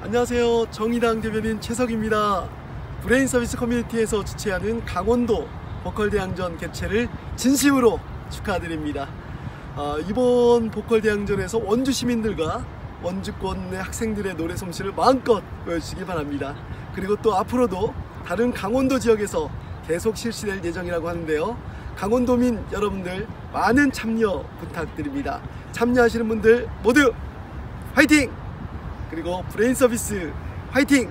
안녕하세요. 정의당 대변인 최석입니다. 브레인 서비스 커뮤니티에서 주최하는 강원도 보컬 대항전 개최를 진심으로 축하드립니다. 아, 이번 보컬 대항전에서 원주 시민들과 원주권의 학생들의 노래 솜씨를 마음껏 보여주시기 바랍니다. 그리고 또 앞으로도 다른 강원도 지역에서 계속 실시될 예정이라고 하는데요. 강원도민 여러분들 많은 참여 부탁드립니다. 참여하시는 분들 모두 화이팅! 그리고 브레인 서비스 화이팅!